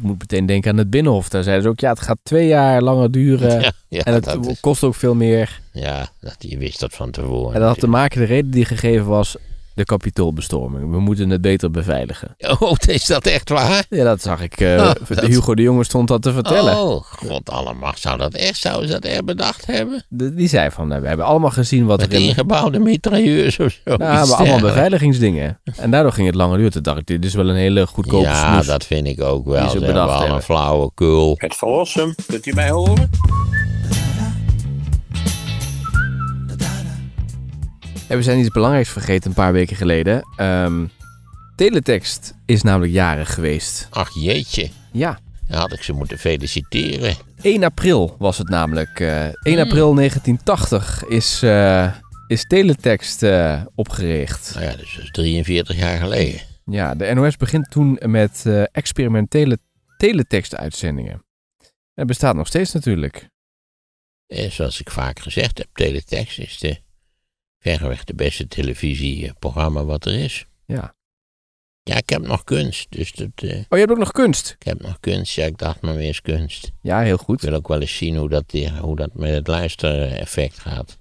Ik moet meteen denken aan het Binnenhof. Daar zeiden ze ook, ja, het gaat twee jaar langer duren. Ja, ja, en het dat is- kost ook veel meer. ja dat, je wist dat van tevoren. En dat had te maken, de reden die gegeven was, de kapitoolbestorming. We moeten het beter beveiligen. Oh, is dat echt waar? Ja, dat zag ik. eh, Oh, dat- Hugo de Jonge stond dat te vertellen. Oh, god allemaal. Zou dat echt, zouden ze dat echt bedacht hebben? De- die zei van, nou, we hebben allemaal gezien wat Met er in... ingebouwde mitrailleurs of zo. Ja, maar allemaal beveiligingsdingen. En daardoor ging het langer duren. Toen dacht ik, dit is wel een hele goedkope Ja, smoes. dat vind ik ook Die wel. ze Ze bedacht hebben. een flauwekul. Het verlossen, kunt u mij horen? En we zijn iets belangrijks vergeten een paar weken geleden. Ehm, Teletext is namelijk jarig geweest. Ach jeetje, Ja, dan had ik ze moeten feliciteren. 1 april was het namelijk. eh 1 Hmm. april 1980 is, eh, is Teletext eh, opgericht. Nou ja, dus dat is 43 jaar geleden. Ja, de NOS begint toen met eh, experimentele teletext-uitzendingen. Het bestaat nog steeds natuurlijk. En zoals ik vaak gezegd heb, Teletext is de verreweg de beste televisieprogramma wat er is. Ja. Ja, ik heb nog kunst, dus dat, eh, Oh, je hebt ook nog kunst. ik heb nog kunst. Ja, ik dacht maar weer eens kunst. Ja, heel goed. Ik wil ook wel eens zien hoe dat, die- hoe dat met het luistereffect gaat.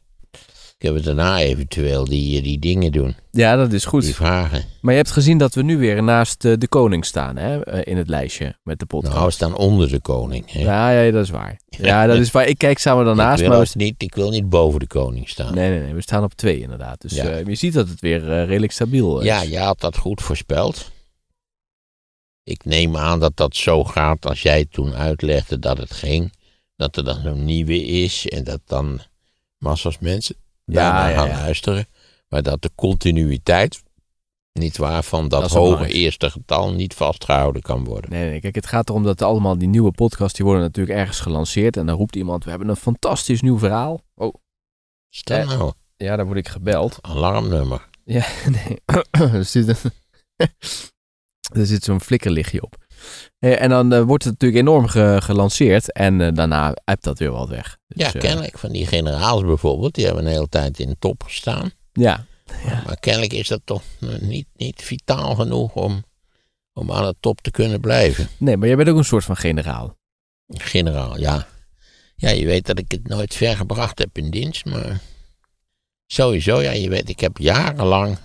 Heb het daarna eventueel die, die dingen doen, Ja, dat is goed. die vragen. Maar je hebt gezien dat we nu weer naast eh, de koning staan hè, eh, in het lijstje met de podcast. Nou, we staan onder de koning. Hè? Ja, ja, dat is waar. Ja, dat is waar. Ik kijk samen daarnaast, ik, wil maar we niet, ik wil niet boven de koning staan. Nee, nee, nee. We staan op twee inderdaad. Dus Ja. eh, je ziet dat het weer eh, redelijk stabiel is. Ja, je had dat goed voorspeld. Ik neem aan dat dat zo gaat als jij toen uitlegde dat het ging. Dat er dan zo'n nieuwe is en dat dan massa's mensen daarna ja, gaan ja. luisteren. Maar dat de continuïteit, niet waar, van dat, hoge belangrijk. eerste getal niet vastgehouden kan worden. Nee, nee, kijk, het gaat erom dat allemaal die nieuwe podcasts, die worden natuurlijk ergens gelanceerd. En dan roept iemand, we hebben een fantastisch nieuw verhaal. Oh, Stel Eh. nou, ja, daar word ik gebeld. alarmnummer. Ja, nee. er zit, er zit zo'n flikkerlichtje op. Eh, en dan eh, wordt het natuurlijk enorm ge- gelanceerd. En eh, daarna hebt dat weer wat weg. Dus, Ja, kennelijk van die generaals bijvoorbeeld, die hebben een hele tijd in de top gestaan. ja, Maar kennelijk is dat toch niet, niet vitaal genoeg om, om aan de top te kunnen blijven. nee, maar jij bent ook een soort van generaal. Generaal, ja. Ja, je weet dat ik het nooit ver gebracht heb in dienst, maar sowieso, ja, je weet, ik heb jarenlang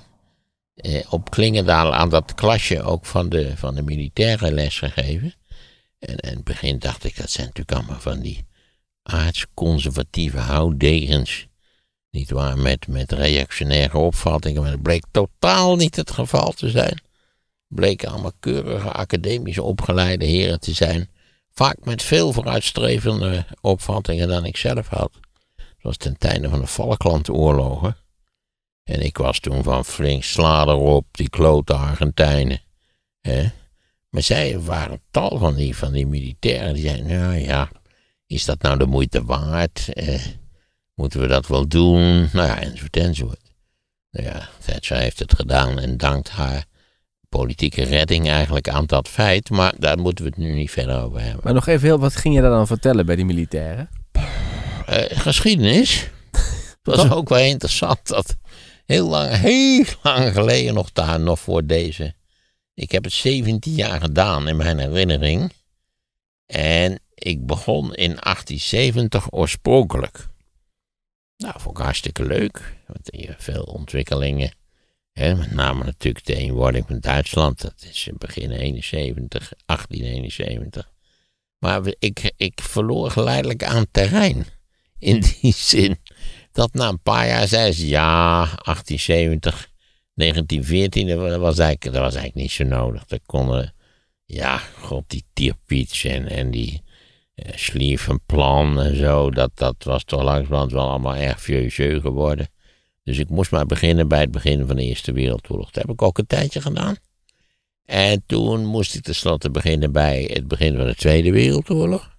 eh, op Klingendaal aan dat klasje ook van de, van de militaire les gegeven. En, in het begin dacht ik, dat zijn natuurlijk allemaal van die aardsconservatieve houtdegens. Niet waar, met, met reactionaire opvattingen, maar dat bleek totaal niet het geval te zijn. Bleken allemaal keurige academisch opgeleide heren te zijn. Vaak met veel vooruitstrevende opvattingen dan ik zelf had. Zoals ten tijde van de Falklandoorlogen. En ik was toen van flink sla erop, die klote Argentijnen. Hè? Maar zij waren tal van die, van die militairen die zeiden, nou ja, is dat nou de moeite waard? Eh, moeten we dat wel doen? Nou ja, enzovoort, enzovoort. Nou ja, Thatcher heeft het gedaan en dankt haar politieke redding eigenlijk aan dat feit. Maar daar moeten we het nu niet verder over hebben. Maar nog even heel, wat ging je daar dan vertellen bij die militairen? Eh, geschiedenis. Het was ook wel interessant dat heel lang, heel lang geleden nog daar, nog voor deze. Ik heb het 17 jaar gedaan in mijn herinnering. En ik begon in 1870 oorspronkelijk. Nou, vond ik hartstikke leuk. Want je veel ontwikkelingen. Hè, met name natuurlijk de eenwording van Duitsland. Dat is in begin 71, 1871. Maar ik, ik verloor geleidelijk aan terrein. In die zin dat na een paar jaar zei ze, ja, 1870, 1914, dat was eigenlijk, dat was eigenlijk niet zo nodig. Dat konden, ja, god, die Tierpiets en, en die uh, Schlievenplan en zo, dat, dat was toch langzamerhand wel allemaal erg vieux geworden. Dus ik moest maar beginnen bij het begin van de Eerste Wereldoorlog. Dat heb ik ook een tijdje gedaan. En toen moest ik tenslotte beginnen bij het begin van de Tweede Wereldoorlog.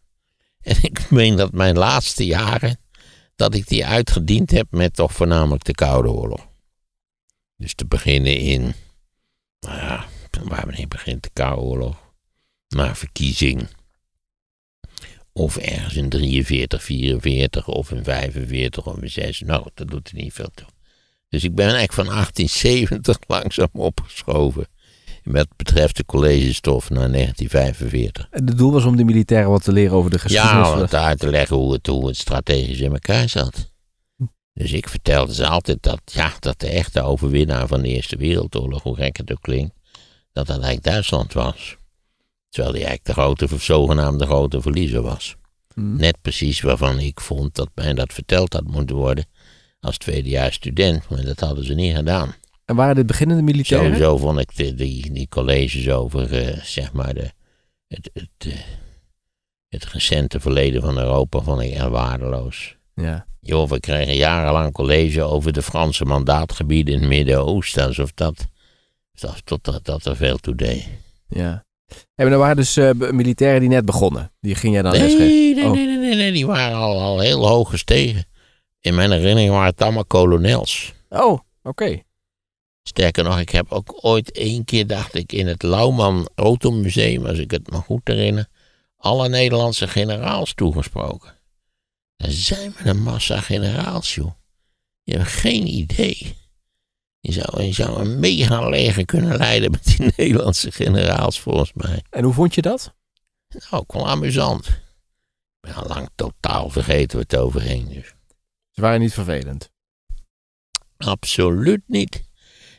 En ik meen dat mijn laatste jaren, dat ik die uitgediend heb met toch voornamelijk de Koude Oorlog. Dus te beginnen in, nou ja, waar wanneer begint de Koude Oorlog? Na verkiezing. Of ergens in 43, 44, of in 45, of in 6. Nou, dat doet er niet veel toe. Dus ik ben eigenlijk van 1870 langzaam opgeschoven. Wat betreft de collegestof naar 1945. En het doel was om de militairen wat te leren over de geschiedenis. Ja, om het uit te leggen hoe het, hoe het strategisch in elkaar zat. Dus ik vertelde ze altijd dat, ja, dat de echte overwinnaar van de Eerste Wereldoorlog, hoe gek het ook klinkt, dat dat eigenlijk Duitsland was. Terwijl die eigenlijk de grote, zogenaamde grote verliezer was. Hm. Net precies waarvan ik vond dat mij dat verteld had moeten worden als tweedejaars student. Maar dat hadden ze niet gedaan. En waren dit beginnende militairen? Sowieso vond ik de, die, die colleges over, eh, zeg maar, de, het, het, eh, het recente verleden van Europa vond ik echt waardeloos. Ja. Joh, we kregen jarenlang college over de Franse mandaatgebieden in het Midden-Oosten. Alsof dat, alsof dat, dat er veel toe deed. ja. En er waren dus eh, militairen die net begonnen. Die ging jij dan lesgeven? Nee, nee, Oh. nee, nee, nee, nee, die waren al, al heel hoog gestegen. In mijn herinnering waren het allemaal kolonels. Oh, oké. Sterker nog, ik heb ook ooit één keer, dacht ik, in het Lauwman Automuseum, als ik het me goed herinner, alle Nederlandse generaals toegesproken. Er zijn maar een massa generaals, joh. Je hebt geen idee. Je zou, je zou een mega leger kunnen leiden met die Nederlandse generaals, volgens mij. En hoe vond je dat? Nou, ook wel amusant. Ik ben al lang totaal vergeten wat het over ging, dus. Ze waren niet vervelend. Absoluut niet.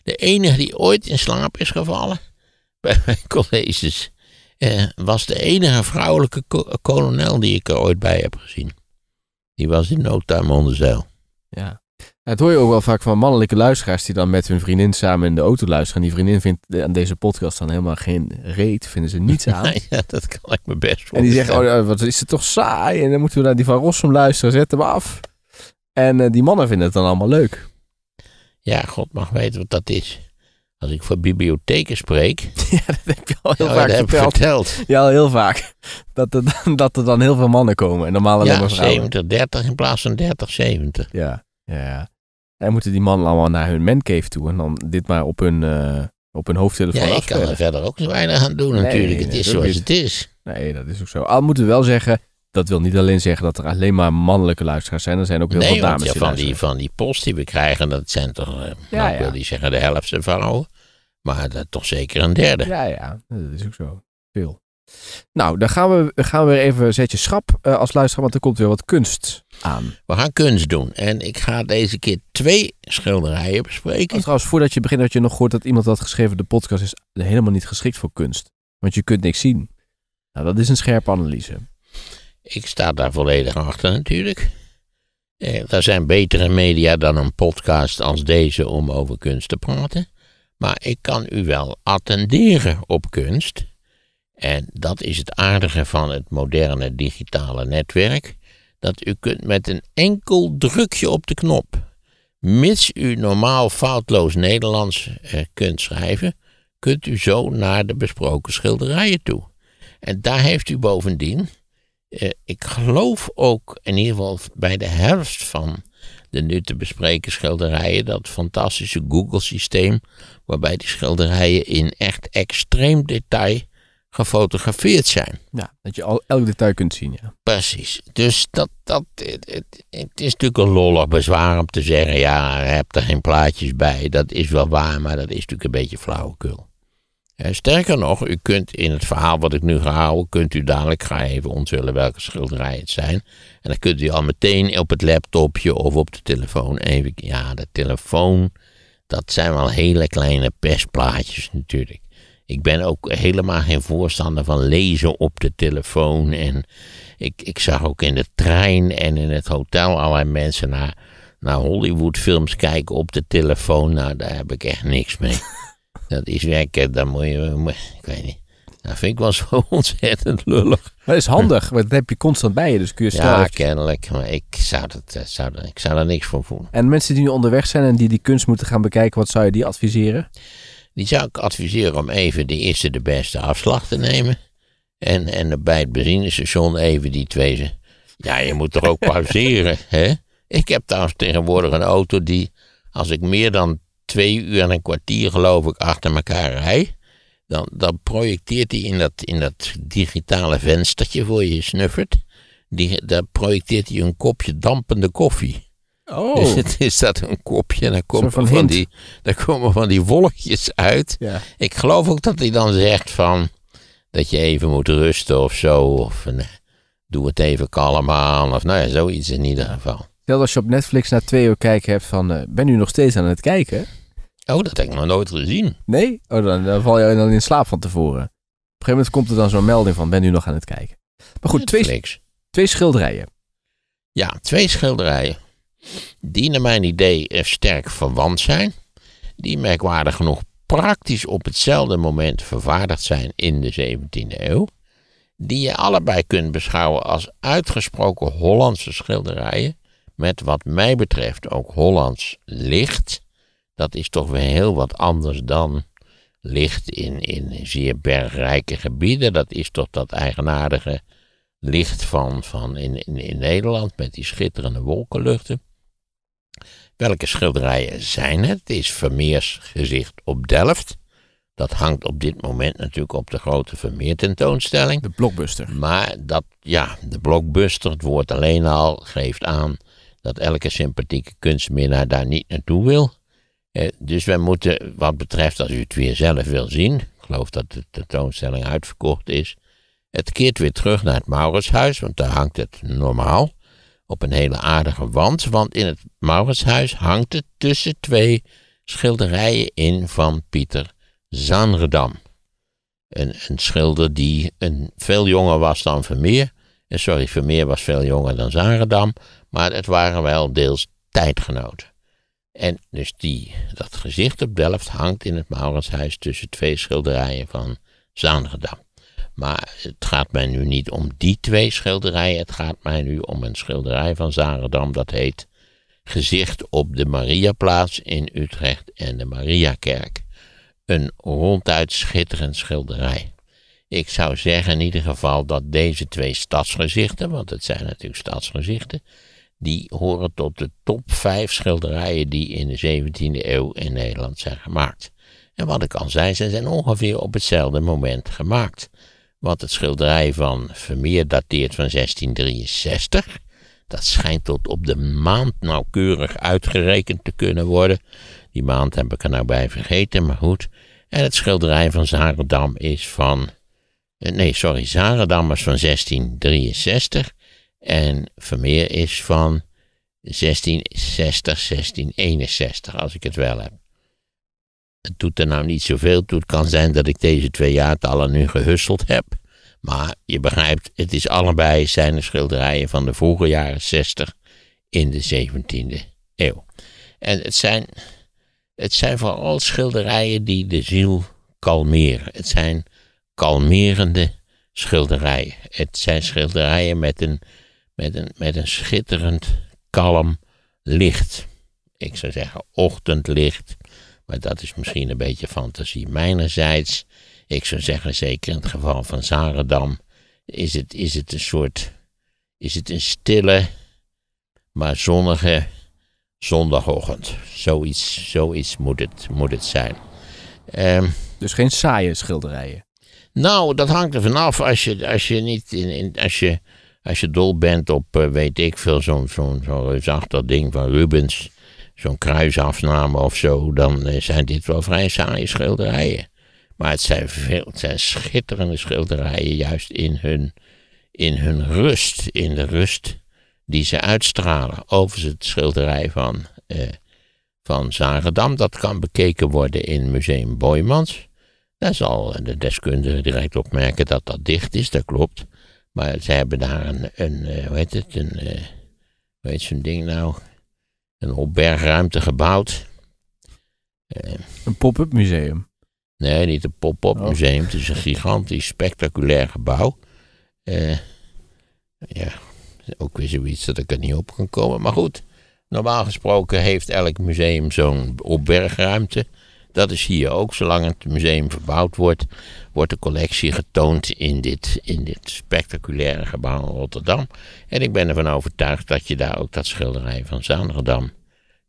De enige die ooit in slaap is gevallen bij mijn colleges eh, was de enige vrouwelijke ko- kolonel die ik er ooit bij heb gezien. Die was in no time onder zeil. Ja. Het hoor je ook wel vaak van mannelijke luisteraars die dan met hun vriendin samen in de auto luisteren. En die vriendin vindt aan deze podcast dan helemaal geen reet, vinden ze niets aan. ja, dat kan ik me best En die zeggen, voorstellen. oh, wat is het toch saai? En dan moeten we naar die van Rossum luisteren, zet hem af. En eh, die mannen vinden het dan allemaal leuk. Ja, God mag weten wat dat is. Als ik voor bibliotheken spreek, ja, dat heb je al heel ja, vaak dat heb verteld. verteld. Ja, al heel vaak. Dat er, dan- dat er dan heel veel mannen komen en normaal alleen Ja, maar vrouwen. 70, 30 in plaats van 30, 70. Ja, ja. En moeten die mannen allemaal naar hun mancave toe en dan dit maar op hun, eh, op hun hoofdtelefoon Ja, ik kan er verder ook zo weinig aan doen Nee, natuurlijk. nee, Het is zoals niet. het is. Nee, dat is ook zo. Al moeten we wel zeggen, dat wil niet alleen zeggen dat er alleen maar mannelijke luisteraars zijn. Er zijn ook heel nee, veel want dames ja, die van, die, luisteren. van die post die we krijgen, dat zijn toch, eh, Ja, nou, ik ja. wil niet zeggen de helft zijn vrouwen, maar dat toch zeker een derde. Ja, ja, dat is ook zo. Veel. Nou, dan gaan we, gaan we weer even een zetje schap eh, als luisteraar, want er komt weer wat kunst aan. We gaan kunst doen en ik ga deze keer twee schilderijen bespreken. En trouwens, voordat je begint, had je nog gehoord dat iemand had geschreven, de podcast is helemaal niet geschikt voor kunst. Want je kunt niks zien. Nou, dat is een scherpe analyse. Ik sta daar volledig achter natuurlijk. Eh, er zijn betere media dan een podcast als deze om over kunst te praten. Maar ik kan u wel attenderen op kunst. En dat is het aardige van het moderne digitale netwerk. Dat u kunt met een enkel drukje op de knop, mits u normaal foutloos Nederlands eh, kunt schrijven, kunt u zo naar de besproken schilderijen toe. En daar heeft u bovendien eh, ik geloof ook in ieder geval bij de helft van de nu te bespreken schilderijen dat fantastische Google-systeem, waarbij die schilderijen in echt extreem detail gefotografeerd zijn. Ja, dat je al elk detail kunt zien, ja. Precies. Dus dat, dat, het, het, het is natuurlijk een lollig bezwaar om te zeggen, ja, je hebt er geen plaatjes bij. Dat is wel waar, maar dat is natuurlijk een beetje flauwekul. Sterker nog, u kunt in het verhaal wat ik nu ga houden, kunt u dadelijk, ik ga even onthullen welke schilderijen het zijn. En dan kunt u al meteen op het laptopje of op de telefoon even, ja, de telefoon, dat zijn wel hele kleine persplaatjes natuurlijk. Ik ben ook helemaal geen voorstander van lezen op de telefoon. En ik, ik zag ook in de trein en in het hotel allerlei mensen naar, naar Hollywoodfilms kijken op de telefoon. Nou, daar heb ik echt niks mee. Dat is werkelijk, dan moet je, ik weet niet. Dat vind ik wel zo ontzettend lullig. Maar dat is handig, want dat heb je constant bij je, dus kun je snel... Ja, kennelijk. Maar ik zou, dat, eh, zou, dat- ik zou daar niks voor voelen. En mensen die nu onderweg zijn en die die kunst moeten gaan bekijken, wat zou je die adviseren? Die zou ik adviseren om even de eerste de beste afslag te nemen. En, en bij het benzinestation even die twee. Ja, je moet toch ook pauzeren, hè? Ik heb trouwens tegenwoordig een auto die, als ik meer dan twee uur en een kwartier geloof ik achter elkaar rij, dan, dan projecteert hij in dat, in dat digitale venstertje voor je snuffert, die, daar projecteert hij een kopje dampende koffie. Oh, Dus het is dat een kopje en dan, komt van die, daar komen van die wolkjes uit. ja. Ik geloof ook dat hij dan zegt van dat je even moet rusten of zo. Of eh, doe het even kalm aan. Of nou ja, zoiets in ieder geval. Stel als je op Netflix na twee uur kijken hebt van, eh, ben u nog steeds aan het kijken? Oh, dat heb ik nog nooit gezien. Nee? Oh, dan, dan val je dan in slaap van tevoren. Op een gegeven moment komt er dan zo'n melding van, ben u nog aan het kijken? Maar goed, twee, Netflix. twee schilderijen. Ja, twee schilderijen. Die naar mijn idee eh, sterk verwant zijn. Die merkwaardig genoeg praktisch op hetzelfde moment vervaardigd zijn in de 17e eeuw. Die je allebei kunt beschouwen als uitgesproken Hollandse schilderijen. Met wat mij betreft ook Hollands licht. Dat is toch weer heel wat anders dan licht in, in zeer bergrijke gebieden. Dat is toch dat eigenaardige licht van, van in, in, in Nederland met die schitterende wolkenluchten. Welke schilderijen zijn het? Het is Vermeers gezicht op Delft. Dat hangt op dit moment natuurlijk op de grote Vermeer tentoonstelling. De blockbuster. Maar dat, ja, de blockbuster, het woord alleen al, geeft aan dat elke sympathieke kunstminnaar daar niet naartoe wil. Eh, dus wij moeten, wat betreft, als u het weer zelf wil zien, ik geloof dat de tentoonstelling uitverkocht is, het keert weer terug naar het Mauritshuis, want daar hangt het normaal op een hele aardige wand. Want in het Mauritshuis hangt het tussen twee schilderijen in van Pieter Zanredam. Een, een schilder die een, veel jonger was dan Vermeer. Eh, Sorry, Vermeer was veel jonger dan Zanredam, maar het waren wel deels tijdgenoten. En dus die, dat gezicht op Delft hangt in het Mauritshuis tussen twee schilderijen van Zanredam. Maar het gaat mij nu niet om die twee schilderijen. Het gaat mij nu om een schilderij van Zaredam. Dat heet Gezicht op de Mariaplaats in Utrecht en de Mariakerk. Een ronduit schitterend schilderij. Ik zou zeggen in ieder geval dat deze twee stadsgezichten, want het zijn natuurlijk stadsgezichten, die horen tot de top 5 schilderijen die in de 17e eeuw in Nederland zijn gemaakt. En wat ik al zei, ze zijn ongeveer op hetzelfde moment gemaakt. Want het schilderij van Vermeer dateert van 1663. Dat schijnt tot op de maand nauwkeurig uitgerekend te kunnen worden. Die maand heb ik er nou bij vergeten, maar goed. En het schilderij van Zaredam is van. eh, Nee, sorry, Zaredam is van 1663. En Vermeer is van 1660, 1661, als ik het wel heb. Het doet er nou niet zoveel toe. Het kan zijn dat ik deze twee jaartallen nu gehusseld heb. Maar je begrijpt, het is allebei zijn de schilderijen van de vroege jaren 60 in de 17e eeuw. En het zijn, het zijn vooral schilderijen die de ziel kalmeren. Het zijn kalmerende schilderijen. Het zijn schilderijen met een, met een, met een schitterend, kalm licht. Ik zou zeggen ochtendlicht, maar dat is misschien een beetje fantasie mijnerzijds. Ik zou zeggen, zeker in het geval van Zaredam, is het, is het een soort, is het een stille, maar zonnige zondagochtend. Zoiets, zoiets moet, het, moet het zijn. Ehm, Dus geen saaie schilderijen. nou, dat hangt er vanaf als je, als je niet in, in, als je, als je dol bent op, eh, weet ik veel, zo'n zo'n reusachtig ding van Rubens, zo'n kruisafname of zo, dan eh, zijn dit wel vrij saaie schilderijen. Maar het zijn, veel, het zijn schitterende schilderijen, juist in hun, in hun rust, in de rust die ze uitstralen. Overigens het schilderij van, eh, van dat kan bekeken worden in Museum Boijmans. Daar zal de deskundige direct opmerken dat dat dicht is, dat klopt. Maar ze hebben daar een, een eh, hoe heet het, een, eh, hoe heet zo'n ding nou? Een opbergruimte gebouwd. Een pop-up museum. nee, niet een pop-up Oh. museum. Het is een gigantisch spectaculair gebouw. Eh, ja, ook weer zoiets dat ik er niet op kan komen. Maar goed, normaal gesproken heeft elk museum zo'n opbergruimte. Dat is hier ook. Zolang het museum verbouwd wordt, wordt de collectie getoond in dit, in dit spectaculaire gebouw in Rotterdam. En ik ben ervan overtuigd dat je daar ook dat schilderij van Zaanderdam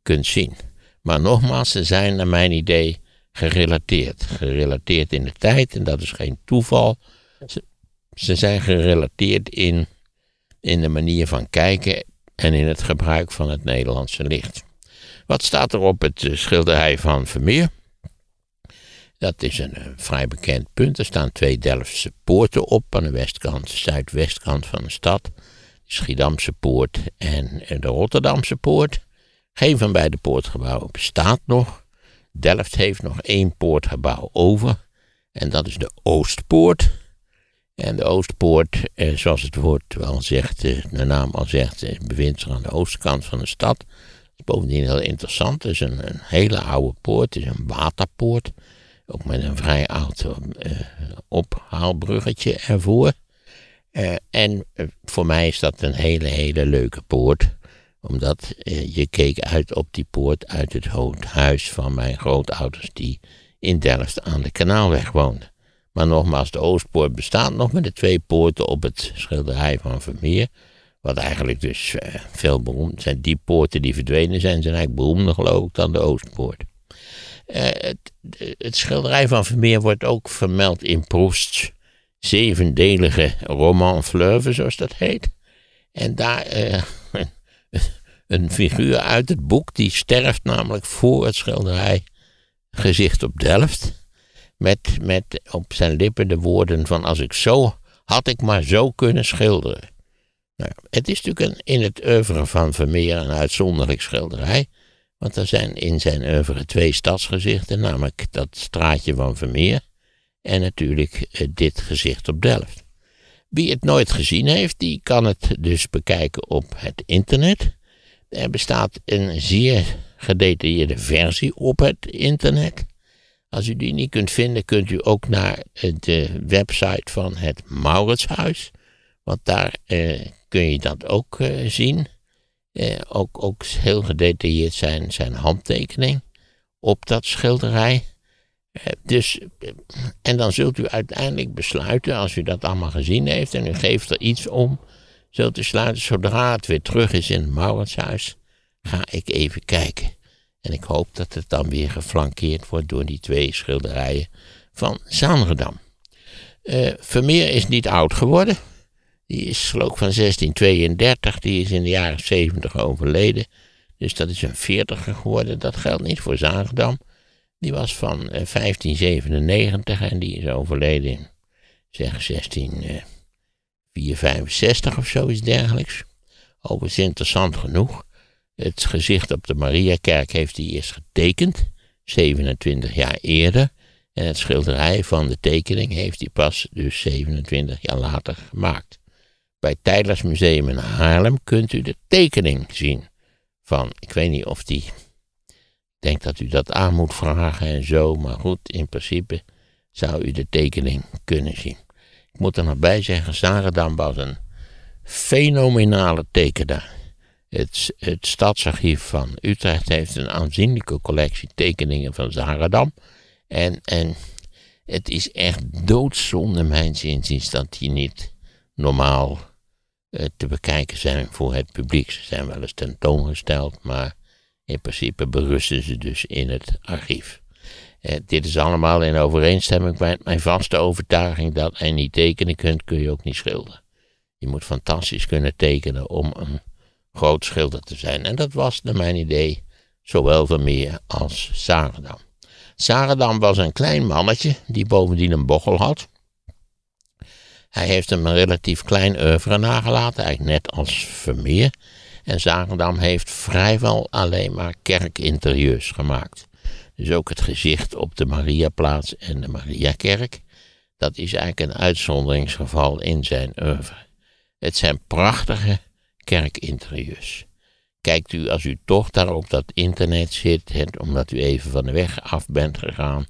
kunt zien. Maar nogmaals, ze zijn naar mijn idee gerelateerd. Gerelateerd in de tijd en dat is geen toeval. Ze, ze zijn gerelateerd in, in de manier van kijken. en in het gebruik van het Nederlandse licht. Wat staat er op het eh, schilderij van Vermeer? Dat is een, eh, vrij bekend punt. Er staan twee Delftse poorten op aan de westkant, zuidwestkant van de stad. De Schiedamse poort en de Rotterdamse poort. Geen van beide poortgebouwen bestaat nog. Delft heeft nog één poortgebouw over. En dat is de Oostpoort. En de Oostpoort, eh, zoals het woord wel zegt, eh, de naam al zegt, eh, bevindt zich aan de oostkant van de stad. is bovendien heel interessant. Het is een, een hele oude poort. Het is een waterpoort. Ook met een vrij oud eh, ophaalbruggetje ervoor. Eh, en eh, voor mij is dat een hele, hele leuke poort. Omdat je keek uit op die poort uit het huis van mijn grootouders die in Delft aan de Kanaalweg woonden. Maar nogmaals, de Oostpoort bestaat nog met de twee poorten op het schilderij van Vermeer. Wat eigenlijk dus veel beroemd zijn. Die poorten die verdwenen zijn, zijn eigenlijk beroemder geloof ik dan de Oostpoort. Eh, het, het, schilderij van Vermeer wordt ook vermeld in Proust's zevendelige roman Fleuve, zoals dat heet. En daar eh, een figuur uit het boek, die sterft namelijk voor het schilderij Gezicht op Delft. Met, met op zijn lippen de woorden van als ik zo, had ik maar zo kunnen schilderen. Nou, het is natuurlijk een, in het oeuvre van Vermeer een uitzonderlijk schilderij. Want er zijn in zijn oeuvre twee stadsgezichten, namelijk dat straatje van Vermeer en natuurlijk eh, dit gezicht op Delft. Wie het nooit gezien heeft, die kan het dus bekijken op het internet. Er bestaat een zeer gedetailleerde versie op het internet. Als u die niet kunt vinden, kunt u ook naar eh, de website van het Mauritshuis. Want daar eh, kun je dat ook eh, zien. Eh, ook, ook heel gedetailleerd zijn, zijn handtekening op dat schilderij. Eh, dus, eh, en dan zult u uiteindelijk besluiten, als u dat allemaal gezien heeft en u geeft er iets om, zult u sluiten, zodra het weer terug is in het Mauritshuis, ga ik even kijken. En ik hoop dat het dan weer geflankeerd wordt door die twee schilderijen van Zaanderdam. Uh, Vermeer is niet oud geworden. Die is geloof ik van 1632, die is in de jaren 70 overleden. Dus dat is een veertiger geworden. Dat geldt niet voor Zaandam. Die was van 1597 en die is overleden in zeg 1665 of zoiets dergelijks. Overigens interessant genoeg. Het gezicht op de Mariakerk heeft hij eerst getekend, 27 jaar eerder. En het schilderij van de tekening heeft hij pas dus 27 jaar later gemaakt. Bij het Tijders Museum in Haarlem kunt u de tekening zien van, ik weet niet of die, ik denk dat u dat aan moet vragen en zo, maar goed, in principe zou u de tekening kunnen zien. Ik moet er nog bij zeggen, Zaredam was een fenomenale tekenaar. Het, het Stadsarchief van Utrecht heeft een aanzienlijke collectie tekeningen van Zaredam. En, en het is echt doodzonde, mijns inziens, dat die niet normaal te bekijken zijn voor het publiek. Ze zijn wel eens tentoongesteld, maar in principe berusten ze dus in het archief. Eh, dit is allemaal in overeenstemming met mijn vaste overtuiging dat hij niet tekenen kunt, kun je ook niet schilderen. Je moet fantastisch kunnen tekenen om een groot schilder te zijn. En dat was naar mijn idee zowel Vermeer als Saredam. Saredam was een klein mannetje die bovendien een bochel had. Hij heeft hem een relatief klein oeuvre nagelaten, eigenlijk net als Vermeer. En Zagendam heeft vrijwel alleen maar kerkinterieurs gemaakt. Dus ook het gezicht op de Mariaplaats en de Mariakerk. Dat is eigenlijk een uitzonderingsgeval in zijn oeuvre. Het zijn prachtige kerkinterieurs. Kijkt u als u toch daar op dat internet zit, omdat u even van de weg af bent gegaan,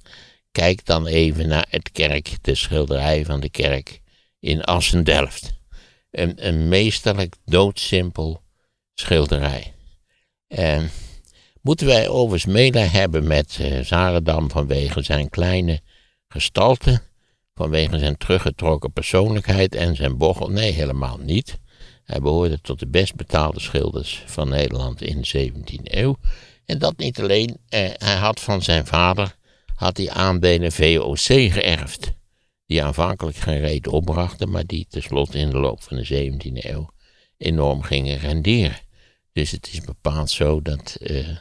kijk dan even naar het kerk, de schilderij van de kerk in Assen-Delft. Een, een meesterlijk doodsimpel schilderij. En moeten wij overigens mede hebben met uh, Zaredam vanwege zijn kleine gestalte, vanwege zijn teruggetrokken persoonlijkheid en zijn bochel? Nee, helemaal niet. Hij behoorde tot de best betaalde schilders van Nederland in de 17e eeuw. En dat niet alleen, eh, hij had van zijn vader had hij aandelen VOC geërfd die aanvankelijk geen reet opbrachten, maar die tenslotte in de loop van de 17e eeuw enorm gingen renderen. Dus het is bepaald zo dat eh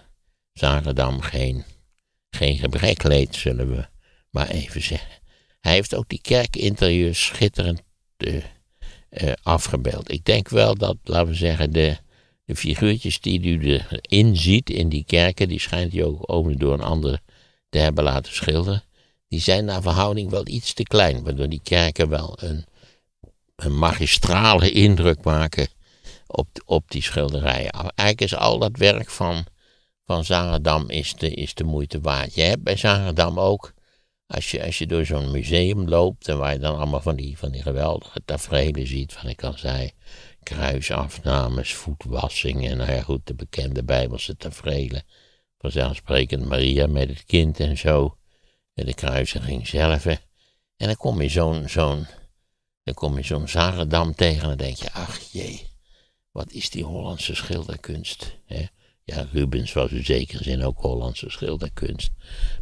Zaredam geen, geen gebrek leed, zullen we maar even zeggen. Hij heeft ook die kerkinterieur schitterend eh, eh, afgebeeld. Ik denk wel dat, laten we zeggen, de, de figuurtjes die u erin ziet in die kerken, die schijnt hij ook over door een ander te hebben laten schilderen. Die zijn naar verhouding wel iets te klein, waardoor die kerken wel een, een magistrale indruk maken op, op die schilderijen. Eigenlijk is al dat werk van, van is de, is de moeite waard. Je hebt bij Zaredam ook, als je, als je door zo'n museum loopt en waar je dan allemaal van die, van die geweldige tafereelen ziet, wat ik al zei, kruisafnames, voetwassingen, nou ja goed, de bekende bijbelse tafereelen. Vanzelfsprekend Maria met het kind en zo, de kruisiging zelf. En dan kom je zo'n, zo'n, dan kom je tegen en dan denk je, ach jee, wat is die Hollandse schilderkunst. Hè? Ja, Rubens was in zekere zin ook Hollandse schilderkunst.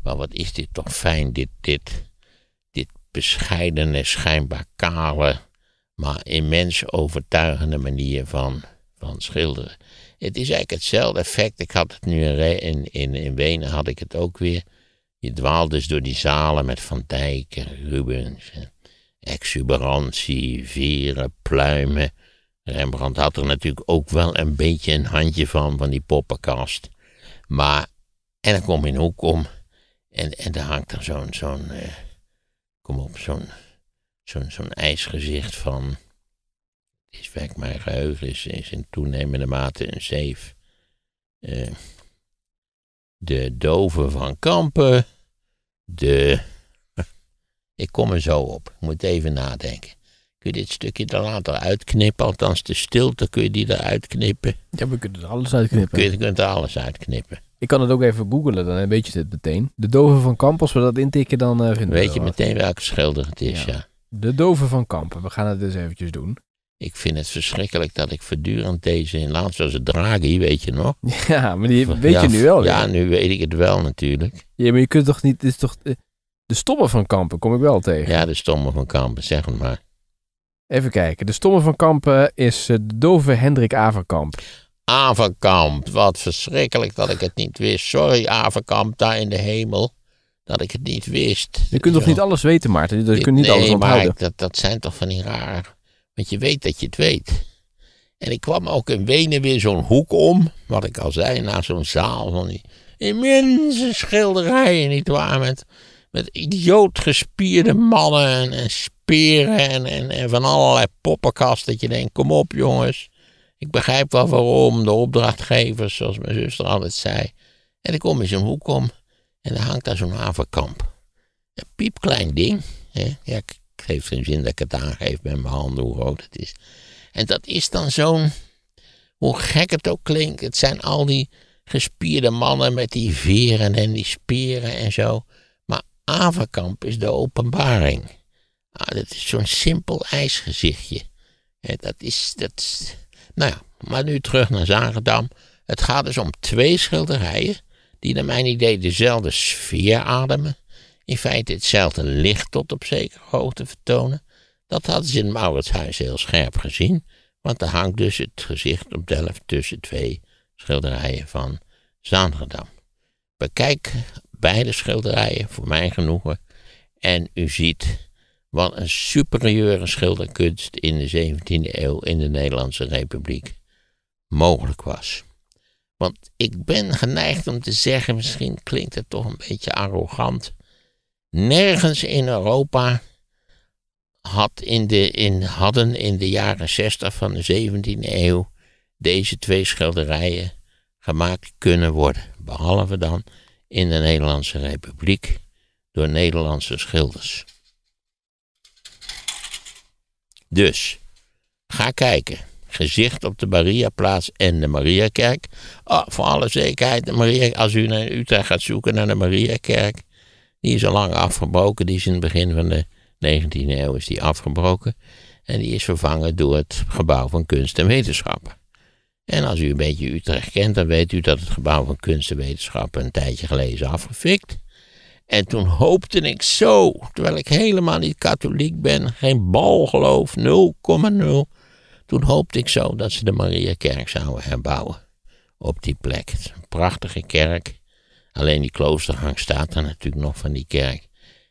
Maar wat is dit toch fijn, dit, dit, dit bescheidene, schijnbaar kale, maar immens overtuigende manier van, van schilderen. Het is eigenlijk hetzelfde effect. Ik had het nu in, in, in Wenen, had ik het ook weer. Je dwaalt dus door die zalen met Van Dijk en Rubens. En exuberantie, veren, pluimen. Rembrandt had er natuurlijk ook wel een beetje een handje van, van die poppenkast. Maar, en dan kom je een hoek om. En, en daar hangt dan zo'n, zo'n, eh, kom op, zo'n, zo'n, zo'n ijsgezicht van. Is werk mijn geheugen, is, is in toenemende mate een zeef. Eh, de Dove van Kampen. De. Ik kom er zo op. Ik moet even nadenken. Kun je dit stukje er later uitknippen? Althans, de stilte kun je die eruit knippen. Ja, we kunnen er alles uitknippen. Kun je, je kunt er alles uitknippen. Ik kan het ook even googlen, dan weet je het meteen. De Dove van Kamp, als we dat intikken, dan eh, vinden Weet we je wel wat. meteen welke schilder het is, Ja. ja. De Dove van Kampen. We gaan het dus eventjes doen. Ik vind het verschrikkelijk dat ik voortdurend deze in laatst was het Draghi, weet je nog? Ja, maar die weet Ja, je nu wel. Ja, Ja, nu weet ik het wel natuurlijk. ja maar je kunt toch niet... Dit is toch, eh, de stomme van Kampen kom ik wel tegen. Ja, de stomme van Kampen, zeg het maar. Even kijken. De stomme van Kampen is eh, de Dove Hendrik Averkamp. Averkamp, wat verschrikkelijk dat ik het niet wist. Sorry, Averkamp, daar in de hemel, dat ik het niet wist. Je kunt toch niet alles weten, Maarten? Je kunt niet nee, alles onthouden. ik- dat, dat zijn toch van die raar. Want je weet dat je het weet. En ik kwam ook in Wenen weer zo'n hoek om. Wat ik al zei, naar zo'n zaal van die immense schilderijen, nietwaar? Met, met idioot gespierde mannen en, en speren en, en, van allerlei poppenkast. Dat je denkt, kom op jongens. Ik begrijp wel waarom, de opdrachtgevers, zoals mijn zuster altijd zei. En ik kom in zo'n hoek om en dan hangt daar zo'n haverkamp. Een piepklein ding. Hè? Ja, het heeft geen zin dat ik het aangeef met mijn handen hoe groot het is. En dat is dan zo'n, hoe gek het ook klinkt, het zijn al die gespierde mannen met die veren en die speren en zo. Maar Averkamp is de openbaring. Ah, dat is zo'n simpel ijsgezichtje. Dat is, dat is, nou ja, maar nu terug naar Zagendam. Het gaat dus om twee schilderijen die naar mijn idee dezelfde sfeer ademen in feite hetzelfde licht tot op zekere hoogte vertonen. Dat hadden ze in Mauritshuis heel scherp gezien, want er hangt dus het gezicht op Delft tussen twee schilderijen van Zaanderdam. Bekijk beide schilderijen voor mijn genoegen en u ziet wat een superieure schilderkunst in de 17e eeuw in de Nederlandse Republiek mogelijk was. Want ik ben geneigd om te zeggen, misschien klinkt het toch een beetje arrogant. Nergens in Europa had in de, in, hadden in de jaren 60 van de 17e eeuw deze twee schilderijen gemaakt kunnen worden. Behalve dan in de Nederlandse Republiek door Nederlandse schilders. Dus, ga kijken. Gezicht op de Mariaplaats en de Mariakerk. Oh, voor alle zekerheid, de Maria, als u naar Utrecht gaat zoeken naar de Mariakerk, die is al lang afgebroken. Die is in het begin van de 19e eeuw is die afgebroken. En die is vervangen door het gebouw van kunst en wetenschappen. En als u een beetje Utrecht kent, dan weet u dat het gebouw van kunst en wetenschappen een tijdje geleden is afgefikt. En toen hoopte ik zo, terwijl ik helemaal niet katholiek ben, geen bal geloof, 0,0. Toen hoopte ik zo dat ze de Mariakerk zouden herbouwen. op die plek. Het is een prachtige kerk. Alleen die kloostergang staat er natuurlijk nog van die kerk.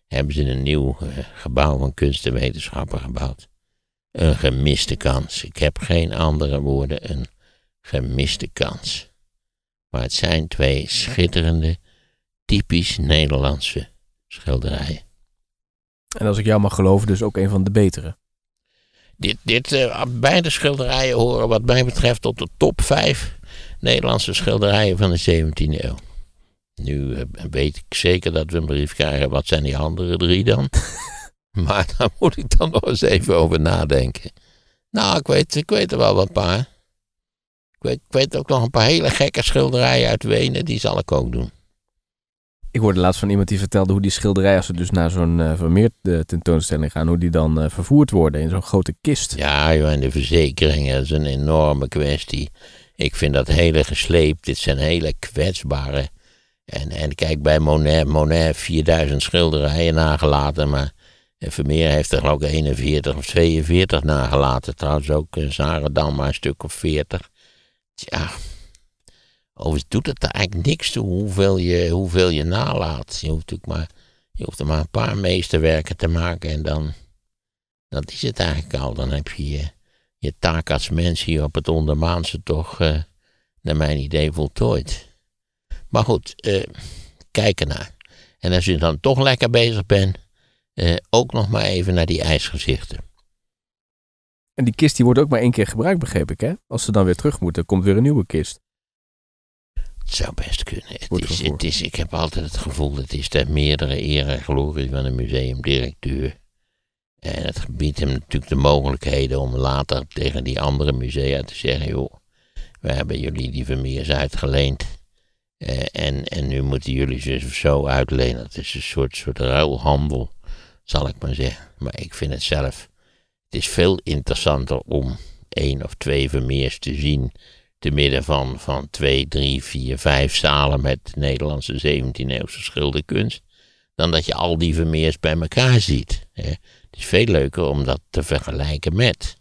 Hebben ze een nieuw eh, gebouw van kunst en wetenschappen gebouwd. Een gemiste kans. Ik heb geen andere woorden. Een gemiste kans. Maar het zijn twee schitterende, typisch Nederlandse schilderijen. En als ik jou mag geloven, dus ook een van de betere. Dit, dit, eh, beide schilderijen horen wat mij betreft tot de top 5 Nederlandse schilderijen van de 17e eeuw. Nu eh, weet ik zeker dat we een brief krijgen. Wat zijn die andere drie dan? maar daar moet ik dan nog eens even over nadenken. Nou, ik weet, ik weet er wel wat paar. Ik weet, ik weet ook nog een paar hele gekke schilderijen uit Wenen. Die zal ik ook doen. Ik hoorde laatst van iemand die vertelde hoe die schilderijen, als ze dus naar zo'n uh, Vermeer eh, tentoonstelling gaan, hoe die dan uh, vervoerd worden in zo'n grote kist. Ja, joh, en de verzekeringen, dat is een enorme kwestie. Ik vind dat hele gesleept. Dit zijn hele kwetsbare. En, en kijk, bij Monet, Monet 4000 schilderijen nagelaten, maar Vermeer heeft er ook 41 of 42 nagelaten. Trouwens ook Zaredam maar een stuk of 40. Ja, overigens doet het er eigenlijk niks toe hoeveel je, hoeveel je nalaat. Je hoeft, natuurlijk maar, er maar een paar meesterwerken te maken en dan, dat is het eigenlijk al. Dan heb je je, taak als mens hier op het ondermaanse toch, uh, naar mijn idee, voltooid. Maar goed, kijk ernaar. En als je dan toch lekker bezig bent, uh, ook nog maar even naar die ijsgezichten. En die kist die wordt ook maar één keer gebruikt, begreep ik, hè? Als ze dan weer terug moeten, komt weer een nieuwe kist. Het zou best kunnen. Het is, het is, ik heb altijd het gevoel, het is de meerdere eer en glorie van een museumdirecteur. En het biedt hem natuurlijk de mogelijkheden om later tegen die andere musea te zeggen, joh, we hebben jullie die Vermeers uitgeleend. Uh, en, en nu moeten jullie ze zo uitlenen. Het is een soort, soort ruilhandel, zal ik maar zeggen. Maar ik vind het zelf het is veel interessanter om één of twee Vermeers te zien. te midden van, van twee, drie, vier, vijf zalen met Nederlandse 17e-eeuwse schilderkunst. dan dat je al die Vermeers bij elkaar ziet. Het is veel leuker om dat te vergelijken met.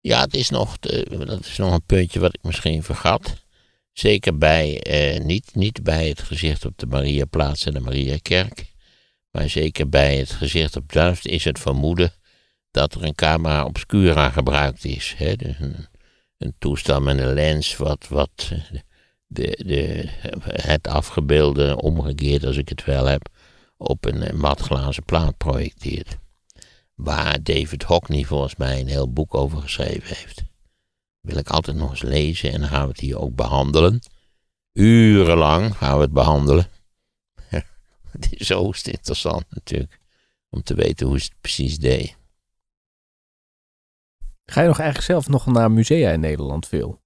Ja, het is nog, dat is nog een puntje wat ik misschien vergat. Zeker bij, eh, niet, niet bij het gezicht op de Mariaplaats en de Mariakerk. Maar zeker bij het gezicht op Delft is het vermoeden dat er een camera obscura gebruikt is. Hè? Dus een, een toestel met een lens wat, wat de, de, het afgebeelde, omgekeerd als ik het wel heb, op een matglazen plaat projecteert. Waar David Hockney volgens mij een heel boek over geschreven heeft. Wil ik altijd nog eens lezen en dan gaan we het hier ook behandelen. Urenlang gaan we het behandelen. het is zo interessant natuurlijk om te weten hoe ze het precies deed. Ga je nog eigenlijk zelf nog naar musea in Nederland veel?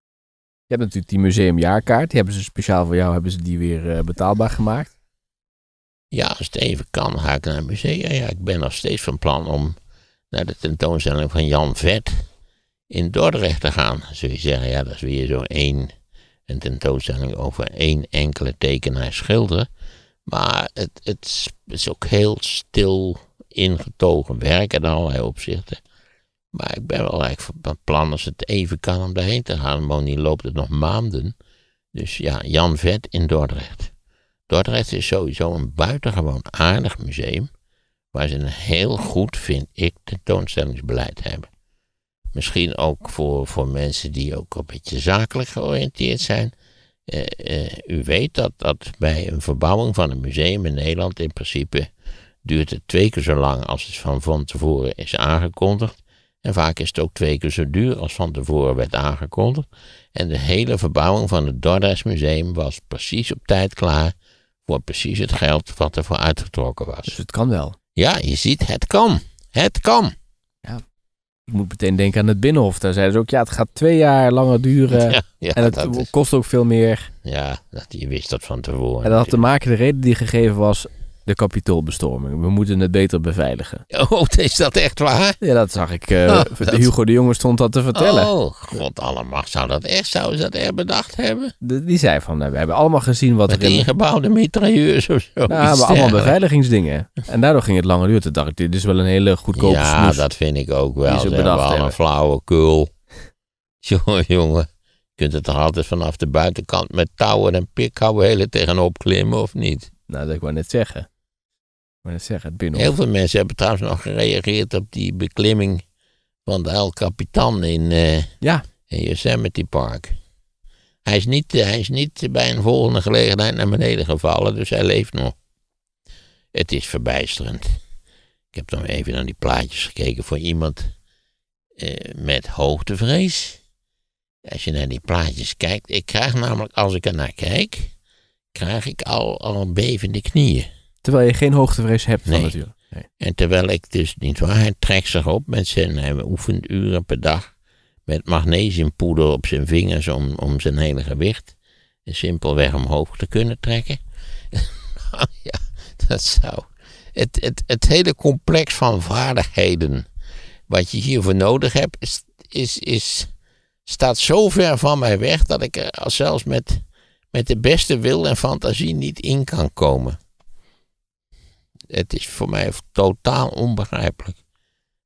Je hebt natuurlijk die museumjaarkaart. Die hebben ze speciaal voor jou hebben ze die weer uh, betaalbaar gemaakt. Ja, als het even kan, ga ik naar musea. Ja, ik ben nog steeds van plan om naar de tentoonstelling van Jan Vet in Dordrecht te gaan. Zul je zeggen, ja, dat is weer zo één een tentoonstelling over één enkele tekenaar schilderen. Maar het, het is ook heel stil ingetogen werk in allerlei opzichten. Maar ik ben wel eigenlijk van plan als het even kan om daarheen te gaan. Moni loopt het nog maanden. Dus ja, Jan Vet in Dordrecht. Dordrecht is sowieso een buitengewoon aardig museum. Waar ze een heel goed, vind ik, tentoonstellingsbeleid hebben. Misschien ook voor, voor mensen die ook een beetje zakelijk georiënteerd zijn. Eh, eh, u weet dat, dat bij een verbouwing van een museum in Nederland in principe duurt het twee keer zo lang als het van van tevoren is aangekondigd. En vaak is het ook twee keer zo duur als van tevoren werd aangekondigd. En de hele verbouwing van het Dordrecht Museum was precies op tijd klaar voor precies het geld wat ervoor uitgetrokken was. Dus het kan wel. Ja, je ziet, het kan. Het kan. Ik moet meteen denken aan het Binnenhof. Daar zeiden ze ook, ja, het gaat twee jaar langer duren. Ja, ja, en het kost ook veel meer. Ja, dat, je wist dat van tevoren. En dat had te maken, de reden die gegeven was, de kapitoolbestorming. We moeten het beter beveiligen. Oh, is dat echt waar? Ja, dat zag ik. Uh, Hugo de Jonge stond dat te vertellen. Oh, god allemaal. Zou dat echt, zouden ze dat echt bedacht hebben? die zei van, nou, we hebben allemaal gezien wat Met er... in ingebouwde mitrailleurs of zo. Nou, maar allemaal beveiligingsdingen. En daardoor ging het langer duren. Toen dacht ik, dit is wel een hele goedkope Ja, dat vind ik ook wel. Die ze bedacht een flauwe kul. Jongen, jongen. Je kunt het toch altijd vanaf de buitenkant met touwen en pikhouwelen tegenop klimmen, of niet? Nou, dat ik wou net zeggen. Zeggen, het binnenhof. Heel veel mensen hebben trouwens nog gereageerd op die beklimming van de El Capitan in, eh, Ja, in Yosemite Park. Hij is, niet, eh, hij is niet bij een volgende gelegenheid naar beneden gevallen, dus hij leeft nog. Het is verbijsterend. Ik heb dan even naar die plaatjes gekeken voor iemand eh, met hoogtevrees. Als je naar die plaatjes kijkt, ik krijg namelijk, als ik er naar kijk, krijg ik al, al bevende knieën. Terwijl je geen hoogtevrees hebt van Nee. natuurlijk. Nee. En terwijl ik dus niet waar, hij trekt zich op met zijn, hij oefent uren per dag met magnesiumpoeder op zijn vingers om, om zijn hele gewicht simpelweg omhoog te kunnen trekken. nou ja, dat zou. Het, het, het hele complex van vaardigheden wat je hiervoor nodig hebt, is, is, is, staat zo ver van mij weg dat ik er zelfs met, met de beste wil en fantasie niet in kan komen. Het is voor mij totaal onbegrijpelijk.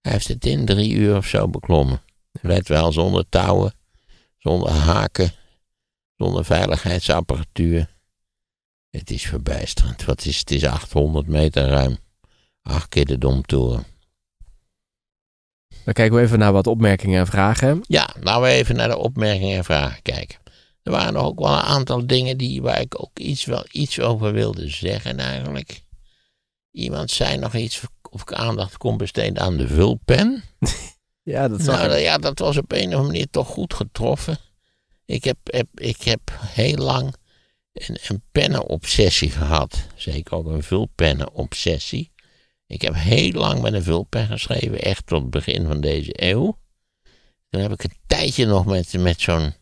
Hij heeft het in drie uur of zo beklommen. Let wel, zonder touwen, zonder haken, zonder veiligheidsapparatuur. Het is verbijsterend. Wat is, het is 800 meter ruim. Acht keer de domtoren. Dan kijken we even naar wat opmerkingen en vragen. Ja, laten we even naar de opmerkingen en vragen kijken. Er waren nog ook wel een aantal dingen die, waar ik ook iets, wel iets over wilde zeggen eigenlijk. Iemand zei nog iets of ik aandacht kon besteden aan de vulpen. Ja, dat Nou ik. ja, dat was op een of andere manier toch goed getroffen. Ik heb, heb, ik heb heel lang een, een pennenobsessie gehad. Zeker ook een vulpennenobsessie. Ik heb heel lang met een vulpen geschreven, echt tot het begin van deze eeuw. Toen heb ik een tijdje nog met, met zo'n,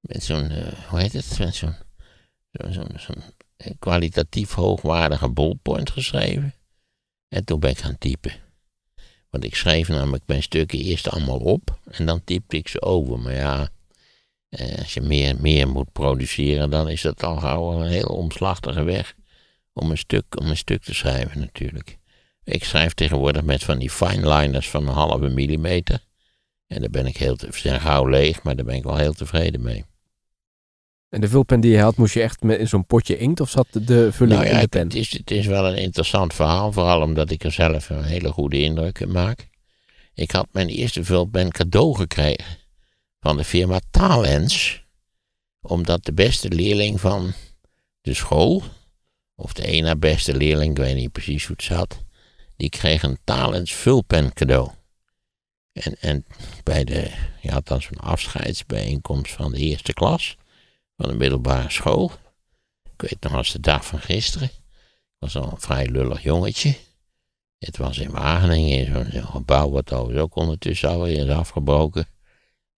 met zo'n, eh, hoe heet het, met zo'n, zo'n, zo'n, zo'n kwalitatief hoogwaardige ballpoint geschreven. En toen ben ik gaan typen. Want ik schreef namelijk mijn stukken eerst allemaal op en dan typte ik ze over. Maar ja, eh, als je meer, meer moet produceren, dan is dat al gauw een heel omslachtige weg om een stuk, om een stuk te schrijven natuurlijk. Ik schrijf tegenwoordig met van die fineliners van een halve millimeter. En daar ben ik heel gauw leeg, maar daar ben ik wel heel tevreden mee. En de vulpen die je had, moest je echt met, in zo'n potje inkt of zat de vulling Nou ja, in de pen? het is, het is wel een interessant verhaal, vooral omdat ik er zelf een hele goede indruk in maak. Ik had mijn eerste vulpen cadeau gekregen van de firma Talens, omdat de beste leerling van de school, of de ene na beste leerling, ik weet niet precies hoe het zat, die kreeg een Talens vulpen cadeau. En, en bij de, je had dan zo'n afscheidsbijeenkomst van de eerste klas, van de middelbare school. Ik weet nog als de dag van gisteren. Ik was al een vrij lullig jongetje. Het was in Wageningen, in zo'n gebouw wat ook ondertussen alweer is afgebroken.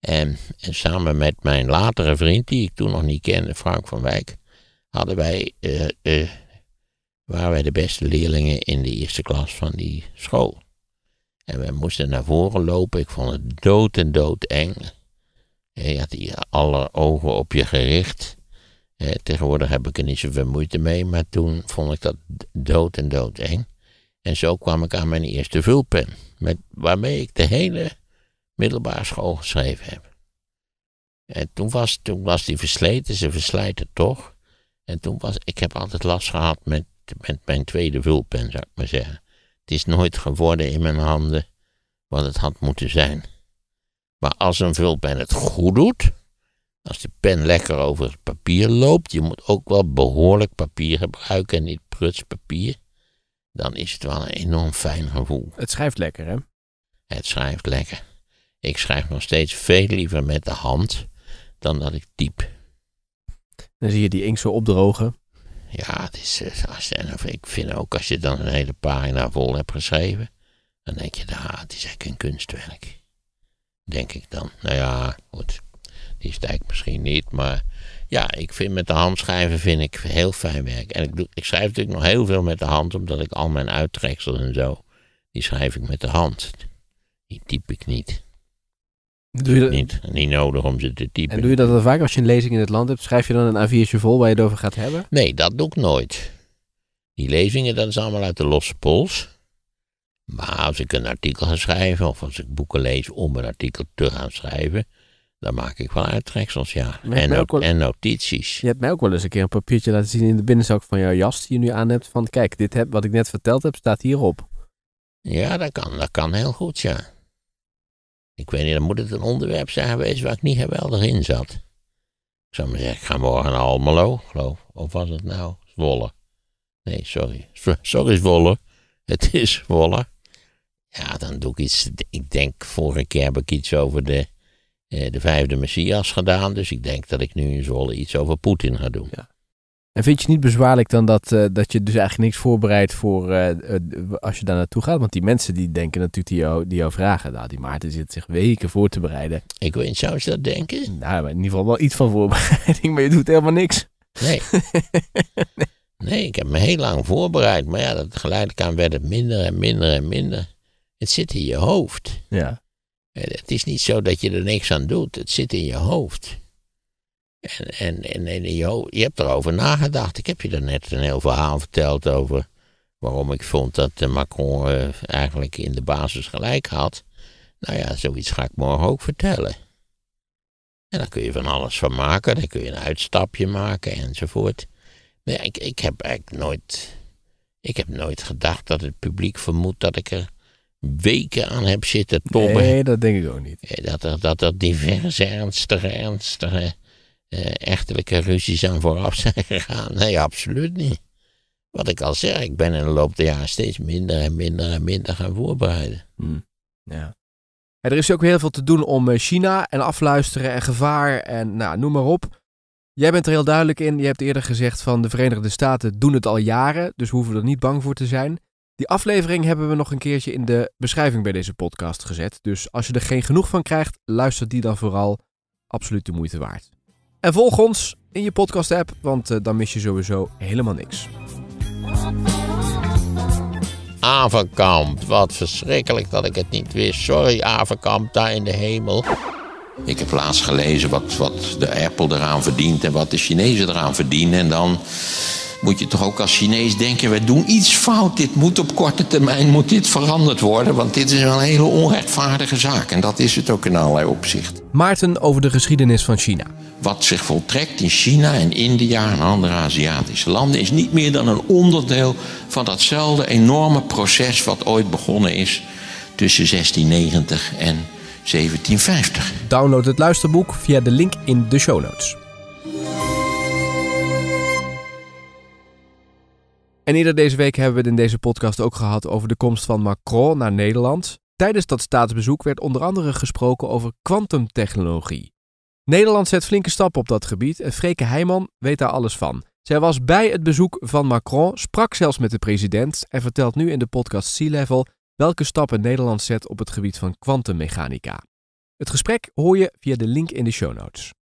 En, en samen met mijn latere vriend, die ik toen nog niet kende, Frank van Wijk, hadden wij, eh, eh, waren wij de beste leerlingen in de eerste klas van die school. En we moesten naar voren lopen. Ik vond het dood en dood eng. Je had alle ogen op je gericht. Tegenwoordig heb ik er niet zoveel moeite mee, maar toen vond ik dat dood en dood eng. En zo kwam ik aan mijn eerste vulpen, met, waarmee ik de hele middelbare school geschreven heb. En toen was, toen was die versleten, ze verslijten toch. En toen was, ik heb altijd last gehad met, met mijn tweede vulpen, zou ik maar zeggen. Het is nooit geworden in mijn handen wat het had moeten zijn. Maar als een vulpen het goed doet, als de pen lekker over het papier loopt, je moet ook wel behoorlijk papier gebruiken en niet pruts papier, dan is het wel een enorm fijn gevoel. Het schrijft lekker, hè? Het schrijft lekker. Ik schrijf nog steeds veel liever met de hand dan dat ik typ. Dan zie je die inkt zo opdrogen. Ja, het is, eh, ik vind ook als je dan een hele pagina vol hebt geschreven, dan denk je, ah, het is eigenlijk een kunstwerk. Denk ik dan. Nou ja, goed. Die stijgt misschien niet, maar ja, ik vind met de hand schrijven vind ik heel fijn werk. En ik, doe, ik schrijf natuurlijk nog heel veel met de hand, omdat ik al mijn uittreksels en zo, die schrijf ik met de hand. Die typ ik niet. Doe je dat, Niet, niet nodig om ze te typen. en doe je dat dan vaak als je een lezing in het land hebt? Schrijf je dan een A4'tje vol waar je het over gaat hebben? Nee, dat doe ik nooit. Die lezingen, dat is allemaal uit de losse pols. Maar als ik een artikel ga schrijven, of als ik boeken lees om een artikel te gaan schrijven, Daar maak ik wel uittreksels, ja. En, ook wel- en notities. Je hebt mij ook wel eens een keer een papiertje laten zien in de binnenzak van jouw jas die je nu aan hebt. Van kijk, dit heb, wat ik net verteld heb, staat hierop. Ja, dat kan, dat kan heel goed, ja. Ik weet niet, dan moet het een onderwerp zijn geweest waar ik niet geweldig in zat. Ik zou maar zeggen, ik ga morgen naar Almelo, geloof Of was het nou Zwolle? Nee, sorry. Sorry Zwolle. Het is Zwolle. Ja, dan doe ik iets. Ik denk, vorige keer heb ik iets over de, eh, de vijfde Messias gedaan. Dus ik denk dat ik nu in Zwolle iets over Poetin ga doen. En vind je het niet bezwaarlijk dan dat, eh, dat je dus eigenlijk niks voorbereidt voor eh, als je daar naartoe gaat? Want die mensen die denken natuurlijk die jou, die jou vragen. Nou, die Maarten zit zich weken voor te bereiden. Ik weet niet, zou ze dat denken? Nou, maar in ieder geval wel iets van voorbereiding, maar je doet helemaal niks. Nee. Nee, ik heb me heel lang voorbereid. Maar ja, dat geleidelijk aan werd het minder en minder en minder. Het zit in je hoofd. Ja. Het is niet zo dat je er niks aan doet. Het zit in je hoofd. En, en, en, en in je, je hebt erover nagedacht. Ik heb je daarnet een heel verhaal verteld over waarom ik vond dat eh, Macron eh, eigenlijk in de basis gelijk had. Nou ja, zoiets ga ik morgen ook vertellen. En daar kun je van alles van maken. Daar kun je een uitstapje maken enzovoort. Maar ja, ik, ik heb eigenlijk nooit. Ik heb nooit gedacht dat het publiek vermoedt dat ik er weken aan heb zitten tobben. Nee, dat denk ik ook niet. Eh, Dat er, dat er diverse ernstige, ernstige eh, echtelijke ruzies aan vooraf zijn gegaan. Nee, absoluut niet. Wat ik al zeg, ik ben in de loop der jaren steeds minder en minder en minder gaan voorbereiden. Hm. Ja. En er is ook heel veel te doen om eh, China en afluisteren en gevaar en nou, noem maar op. Jij bent er heel duidelijk in. Je hebt eerder gezegd van de Verenigde Staten doen het al jaren, dus we hoeven er niet bang voor te zijn. Die aflevering hebben we nog een keertje in de beschrijving bij deze podcast gezet. Dus als je er geen genoeg van krijgt, luister die dan vooral. Absoluut de moeite waard. En volg ons in je podcast app, want eh, dan mis je sowieso helemaal niks. Avenkamp, wat verschrikkelijk dat ik het niet wist. Sorry, Avenkamp, daar in de hemel. Ik heb laatst gelezen wat, wat de Apple eraan verdient en wat de Chinezen eraan verdienen. En dan moet je toch ook als Chinees denken, we doen iets fout. Dit moet op korte termijn moet dit veranderd worden, want dit is een hele onrechtvaardige zaak. En dat is het ook in allerlei opzichten. Maarten over de geschiedenis van China. Wat zich voltrekt in China en India en andere Aziatische landen is niet meer dan een onderdeel van datzelfde enorme proces wat ooit begonnen is tussen 1690 en 1750. Download het luisterboek via de link in de show notes. En eerder deze week hebben we het in deze podcast ook gehad over de komst van Macron naar Nederland. Tijdens dat staatsbezoek werd onder andere gesproken over kwantumtechnologie. Nederland zet flinke stappen op dat gebied en Freke Heijman weet daar alles van. Zij was bij het bezoek van Macron, sprak zelfs met de president en vertelt nu in de podcast Sea Level welke stappen Nederland zet op het gebied van kwantummechanica. Het gesprek hoor je via de link in de show notes.